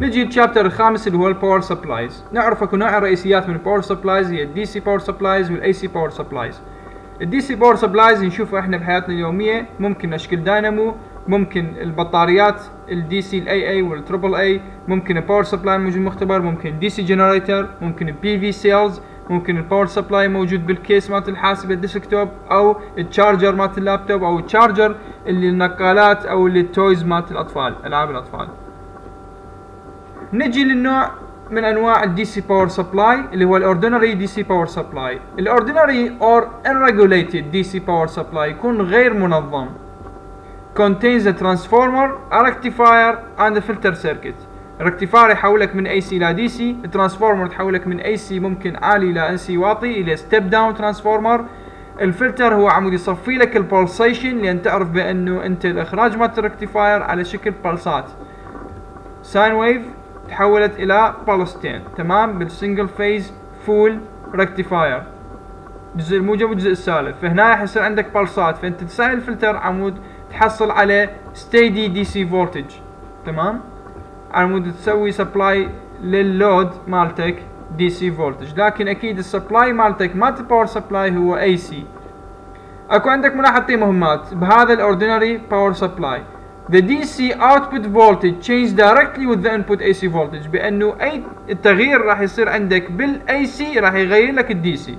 نجي ال chapter الخامس اللي هو ال power supplies نعرف أكو نوع رئيسيات من ال power supplies هي ال DC power supplies وال AC power supplies ال DC power supplies نشوفه إحنا بحياتنا اليومية. ممكن اشكال داينامو ممكن البطاريات ال DC ال AA وال triple A ممكن ال power supply موجود مختبر ممكن DC generator ممكن ال PV cells ممكن ال power supply موجود بال case مالت الحاسب الديسكتوب أو التشارجر مالت اللابتوب أو التشارجر اللي النقالات أو اللي ال toys مالت الأطفال ألعاب الأطفال. نجي للنوع من أنواع ال DC power supply اللي هو ال ordinary DC power supply ال ordinary or unregulated DC power supply يكون غير منظم. contains a transformer a rectifier and a filter circuit. ال rectifier يحولك من AC إلى DC ال transformer تحولك من AC ممكن عالي إلى AC واطي إلى step down transformer الفلتر هو عمود يصفي لك ال pulsation لأن تعرف بأنه أنت الإخراج مالت ال rectifier على شكل بلسات sine wave تحولت إلى pulsating تمام؟ بال single phase full rectifier الجزء الموجب والجزء السالب فهنا يصير عندك بلسات فأنت تساوي الفلتر عمود تحصل على steady DC voltage تمام؟ عمود تسوي supply لل load مالتك DC voltage لكن أكيد ال supply مالتك مالت ال power supply هو AC أكو عندك ملاحظتين مهمات. بهذا ال ordinary power supply The DC output voltage change directly with the input AC voltage بأنه أي التغيير راح يصير عندك بال AC راح يغير لك ال DC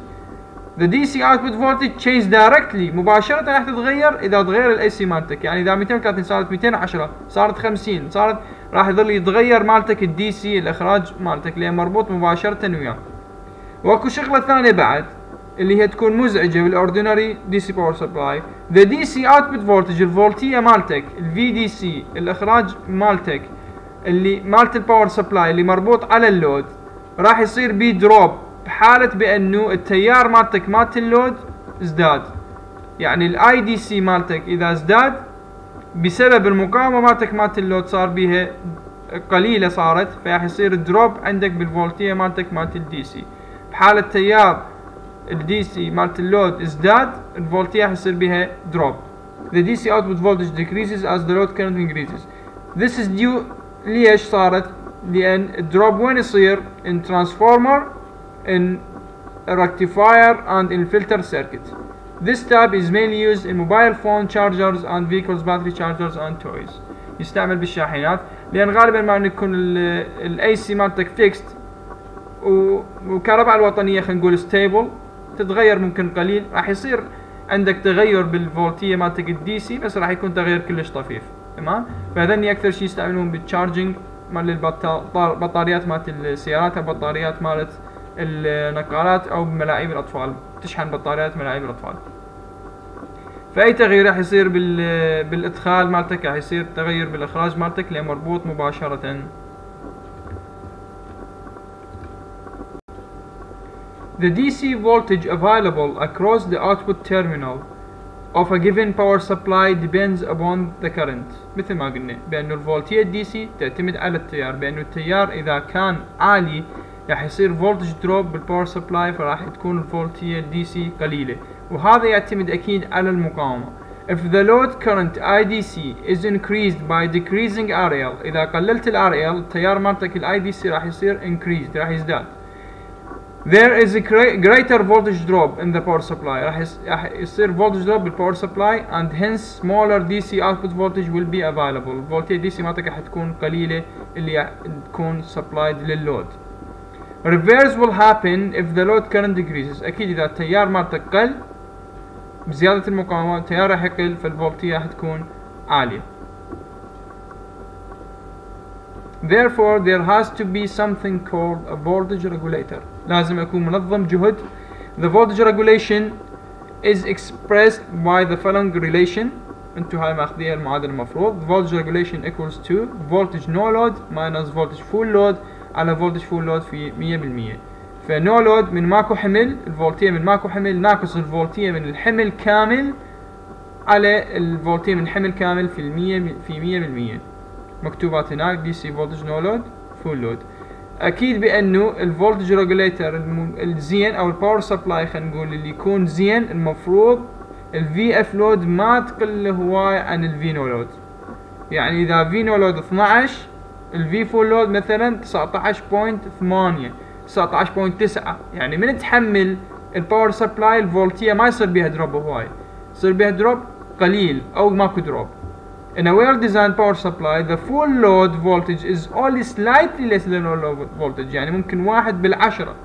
The DC output voltage change directly مباشرة راح تتغير إذا تغير ال AC مالتك. يعني إذا 230 صارت 210 صارت 50 صارت راح يظل يتغير مالتك ال DC الإخراج مالتك لأن مربوط مباشرة وياه. وأكو شغلة ثانية بعد. اللي هي تكون مزعجة بال ordinary DC power supply the DC output voltage الفولتية مالتك ال VDC الإخراج مالتك اللي مالت ال power supply اللي مربوط على ال load. راح يصير بي drop بحالة بأنه التيار مالتك مالت ال load ازداد. يعني ال IDC مالتك إذا ازداد بسبب المقاومة مالتك مالت ال load صار بيها قليلة صارت فراح يصير drop عندك بالفولتية مالتك مالت ال DC بحالة تيار الدي سي مالت اللود ازداد الفولتية حيصير بها دروب the DC output voltage decreases as the load current increases this is due ليش صارت لأن الدروب وين يصير in transformer in rectifier and in filter circuit this type is mainly used in mobile phone chargers and vehicles battery chargers and toys يستعمل بالشاحنات لأن غالبا ما يكون الاي سي مالتك فيكست وكهرباء الوطنية خلينا نقول ستيبل تتغير ممكن قليل راح يصير عندك تغير بالفولتية مالتك ال DC بس راح يكون تغير كلش طفيف تمام؟ فهذني أكثر شيء يستعملون بال charging مال البطاريات مالت السيارات البطاريات مالت النقالات أو لعاب الأطفال تشحن بطاريات لعاب الأطفال. فأي تغيير راح يصير بال بالإدخال مالتك راح يصير تغير بالإخراج مالتك مربوط مباشرة. The DC voltage available across the output terminal of a given power supply depends upon the current. مثل ما قلنا بأنه الفولتية ال DC تعتمد على التيار بأنه التيار إذا كان عالي راح يصير voltage drop بال power supply فراح تكون الفولتية ال DC قليلة. وهذا يعتمد أكيد على المقاومة. If the load current IDC is increased by decreasing RL إذا قللت ال RL التيار مالتك ال IDC راح يصير increased راح يزداد. There is a greater voltage drop in the power supply راح يصير voltage drop بال power supply and hence smaller DC output voltage will be available الفولتية DC مالتك راح تكون قليلة اللي تكون supplied لللود Reverse will happen if the load current decreases أكيد إذا التيار مالتك قل بزيادة المقاومة التيار راح يقل فالفولتية راح تكون عالية Therefore, there has to be something called a voltage regulator. لازم يكون منظم جهد. The voltage regulation is expressed by the following relation. انتو هاي ماخذيها المعادلة المفروض. Voltage regulation equals to voltage no load minus voltage full load على voltage full load في 100%. ف no load من ماكو حمل الفولتية من ماكو حمل ناقص الفولتية من الحمل كامل على الفولتية من الحمل كامل في المية في مية بالمية مكتوبات هناك DC voltage no load full load أكيد بأنه ال voltage regulator الزين أو ال power supply خلينا نقول اللي يكون زين المفروض ال V F load ما تقل هواي عن ال V no load يعني إذا V no load 12 ال V full load مثلا 19.8 19.9 يعني من تحمل ال power supply الفولتية ما يصير بيها drop هواي يصير بيها drop قليل أو ماكو drop In a well-designed power supply, the full load voltage is only slightly less than no load voltage. يعني ممكن واحد بالعشرة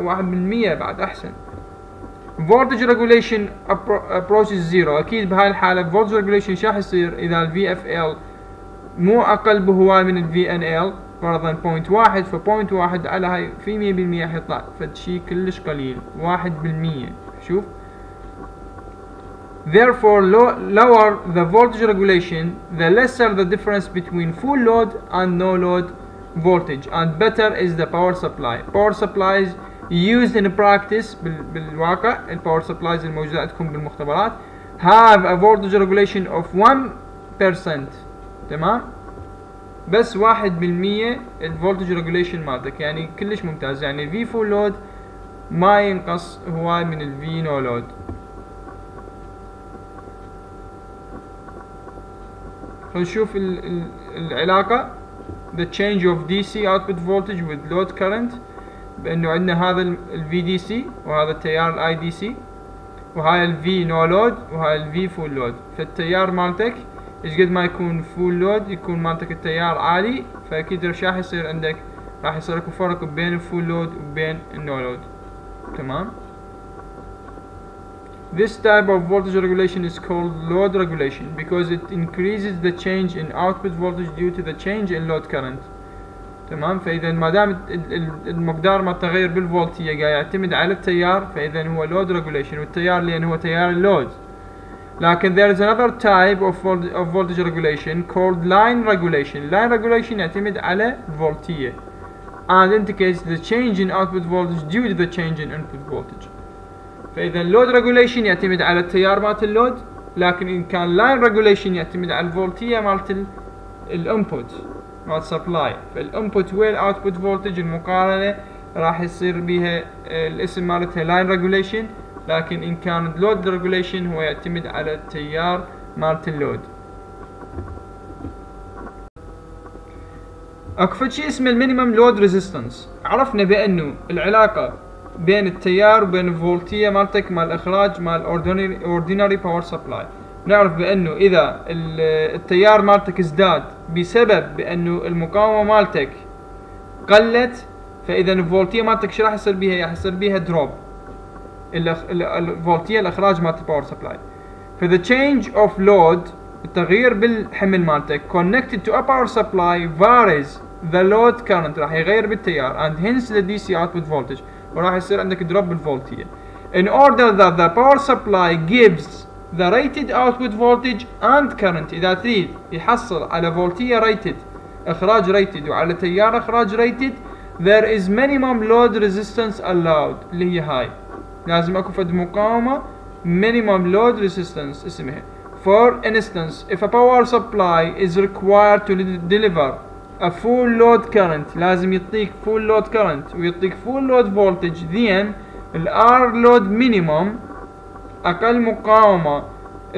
واحد بالمية بعد أحسن. Voltage regulation approaches zero. أكيد بهاي الحالة voltage regulation شو راح يصير إذا ال VFL مو أقل بهواي من ال VNL فرضا point واحد ف point واحد على هاي في مية بالمية حيطلع. فد شي كلش قليل. واحد بالمية. شوف. Therefore, low, lower the voltage regulation, the lesser the difference between full load and no load voltage, and better is the power supply. Power supplies used in practice بالواقع الباور سبلايز الموجودة عندكم بالمختبرات have a voltage regulation of 1% تمام بس واحد بالمية الفولتج ريجوليشن مالتك يعني كلش ممتاز يعني في فول لود ما ينقص هواي من الفي نو لود نشوف العلاقة. The change of DC output voltage with load current. بأنه عندنا هذا ال VDC وهذا التيار ال IDC وهاي ال V no load وهاي ال V full load. فالتيار مالتك إيش قد ما يكون full load يكون مالتك التيار عالي. فأكيد إيش راح يصير عندك راح يصير أكو فرق بين ال full load وبين ال no load تمام؟ This type of voltage regulation is called load regulation because it increases the change in output voltage due to the change in load current. تمام فاذا ما دام المقدار ما التغير بالفولتيه قاعد يعتمد على التيار فاذا هو load regulation والتيار لان هو تيار اللود. لكن there is another type of, volt of voltage regulation called line regulation. Line regulation يعتمد على الفولتيه and indicates the change in output voltage due to the change in input voltage. فإذا ال load regulation يعتمد على التيار مالت ال load لكن إن كان line regulation يعتمد على الفولتية مالت ال input مالت supply فال input وال output voltage المقارنة راح يصير بيها آه، الاسم مالتها line regulation لكن إن كان load regulation هو يعتمد على التيار مالت ال load. أكو شيء اسمه ال minimum load resistance عرفنا بأنه العلاقة بين التيار وبين الفولتية مالتك مال الاخراج مال ordinary power supply نعرف بأنه إذا التيار مالتك ازداد بسبب بأنه المقاومة مالتك قلت فإذا الفولتية مالتك شو راح يصير بيها؟ راح يصير بيها drop الفولتية الإخراج مالت ال power supply فذا change of load التغيير بالحمل مالتك connected to a power supply varies the load current. راح يغير بالتيار and hence the DC output voltage. وراح يصير عندك دروب بالفولتيه in order that the power supply gives the rated output voltage and current اذا تريد يحصل على فولتيه rated اخراج rated وعلى تيار اخراج rated there is minimum load resistance allowed اللي هي هاي لازم اكو فد مقاومه minimum load resistance اسمها for instance if a power supply is required to deliver a full load current لازم يعطيك full load current ويعطيك full load voltage then ال R load minimum أقل مقاومة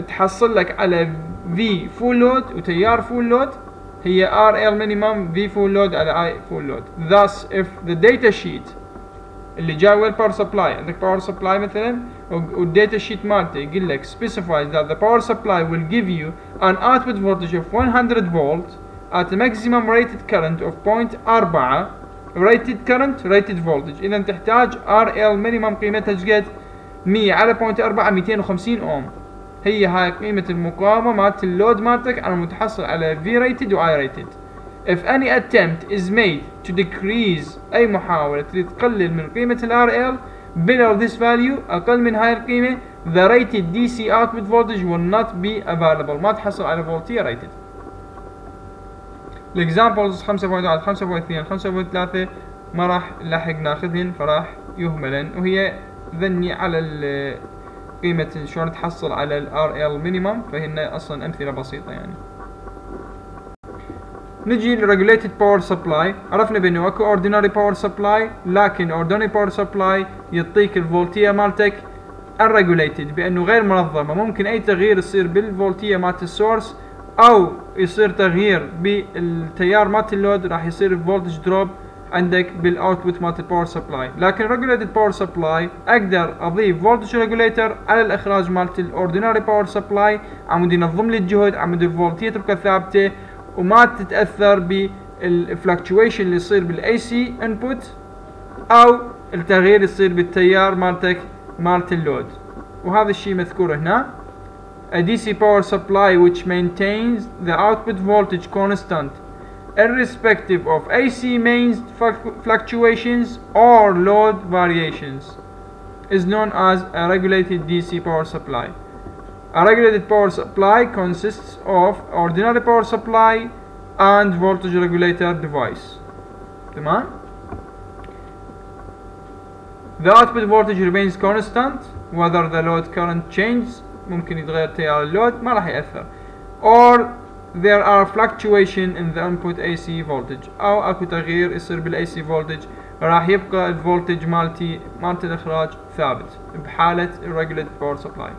تحصل لك على V full load وتيار full load هي RL minimum V full load على I full load thus if the data sheet اللي جاي وين power supply عندك power supply مثلا والداتا شيت مالته يقول لك specifies that the power supply will give you an output voltage of 100 volt At maximum rated current of 0.4 rated current rated voltage اذا تحتاج RL minimum قيمتها قد 100 على 0.4 250 اوم هي هاي قيمة المقاومة مالت اللود مالتك على متحصل على V rated و I rated if any attempt is made to decrease اي محاولة تريد تقلل من قيمة ال RL below this value أقل من هاي القيمة the rated DC output voltage will not be available ما تحصل على فولتية rated ال examples 5.1 5.2 5.3 ما راح نلحق ناخذهن فراح يهملن وهي ذني على قيمة شلون تحصل على ال RL minimum فهن أصلا امثلة بسيطة يعني نجي لل regulated power supply عرفنا بانه اكو ordinary power supply لكن ordinary power supply يعطيك الفولتيه مالتك unregulated بانه غير منظمه ممكن اي تغيير يصير بالفولتيه مالت ال source أو يصير تغيير بالتيار مالت ال load راح يصير voltage drop عندك بال output مالت ال power supply لكن regulated power supply أقدر أضيف voltage regulator على الإخراج مالت ال ordinary power supply عمود ينظم لي الجهد عمود الفولتيه تبقى ثابتة وما تتأثر بال fluctuation اللي يصير بال AC input أو التغيير يصير بالتيار مالتك مالت اللود. وهذا الشيء مذكور هنا. a DC power supply which maintains the output voltage constant irrespective of AC mains fluctuations or load variations is known as a regulated DC power supply. A regulated power supply consists of ordinary power supply and voltage regulator device. تمام؟ The output voltage remains constant whether the load current changes ممكن يتغير تيار اللود ما راح يأثر. Or there are fluctuation in the input AC voltage. أو أكو تغيير يصير بال AC voltage راح يبقى الفولتج مالتي مالت الإخراج ثابت بحالة irregulated power supply.